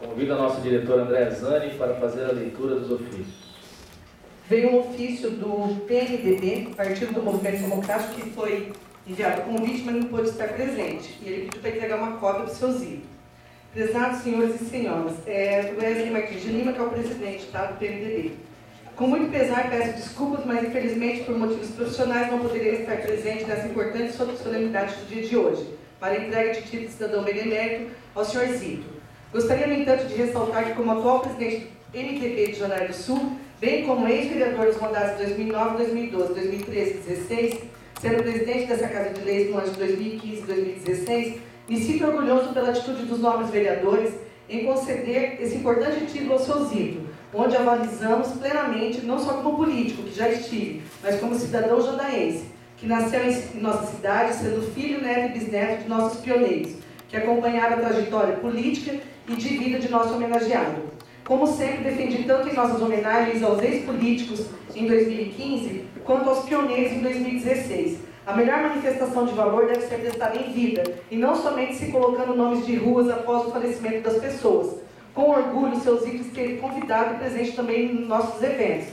Convido a nossa diretora André Zani para fazer a leitura dos ofícios. Veio um ofício do PNDB, Partido do Movimento Democrático, que foi enviado convite, mas não pôde estar presente. E ele pediu para entregar uma cópia do seu Zito. Prezados senhores e senhoras, é Wesley Martins de Lima, que é o presidente tá, do PNDB. Com muito pesar, peço desculpas, mas infelizmente, por motivos profissionais, não poderia estar presente nessa importante solenidade do dia de hoje, para a entrega de título de cidadão benemérito ao senhor Zito. Gostaria, no entanto, de ressaltar que, como atual presidente do MDB de Janeiro do Sul, bem como ex-vereador dos mandatos de 2009, 2012, 2013 e 2016, sendo presidente dessa Casa de Leis no ano de 2015 e 2016, me sinto orgulhoso pela atitude dos nobres vereadores em conceder esse importante título ao seu Zito, onde avalizamos plenamente, não só como político, que já estive, mas como cidadão jandaense, que nasceu em nossa cidade, sendo filho, neto e bisneto de nossos pioneiros, que acompanharam a trajetória política e de vida de nosso homenageado. Como sempre, defendi tanto em nossas homenagens aos ex-políticos em 2015, quanto aos pioneiros em 2016. A melhor manifestação de valor deve ser prestada em vida, e não somente se colocando nomes de ruas após o falecimento das pessoas, com orgulho, seus itens ter convidado e presente também nos nossos eventos,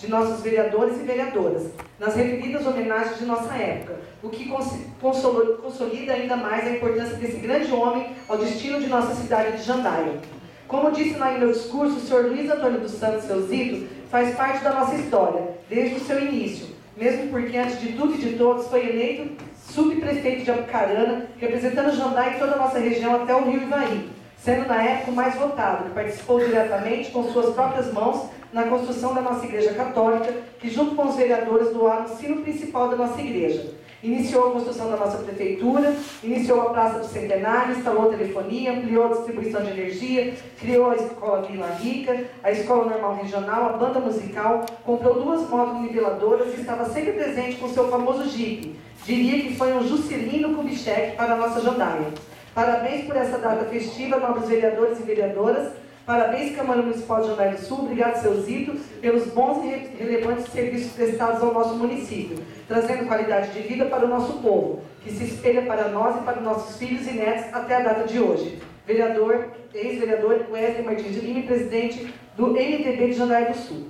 de nossos vereadores e vereadoras, nas referidas homenagens de nossa época, o que consolida ainda mais a importância desse grande homem ao destino de nossa cidade de Jandaia. Como disse lá em meu discurso, o senhor Luiz Antônio dos Santos, seu Zito, faz parte da nossa história, desde o seu início, mesmo porque, antes de tudo e de todos, foi eleito subprefeito de Apucarana, representando Jandaia e toda a nossa região até o Rio Ivaí sendo na época o mais votado, que participou diretamente com suas próprias mãos na construção da nossa Igreja Católica, que junto com os vereadores doaram o sino principal da nossa igreja. Iniciou a construção da nossa prefeitura, iniciou a Praça do Centenário, instalou a telefonia, ampliou a distribuição de energia, criou a Escola Vila Rica, a Escola Normal Regional, a banda musical, comprou duas motos niveladoras e estava sempre presente com seu famoso Jeep. Diria que foi um Juscelino Kubitschek para a nossa Jandaia. Parabéns por essa data festiva, nobres vereadores e vereadoras. Parabéns, Câmara Municipal de Janeiro do Sul. Obrigado, seu Zito, pelos bons e relevantes serviços prestados ao nosso município, trazendo qualidade de vida para o nosso povo, que se espelha para nós e para nossos filhos e netos até a data de hoje. Vereador, ex-vereador Wesley Martins de Lima, presidente do MDB de Janeiro do Sul.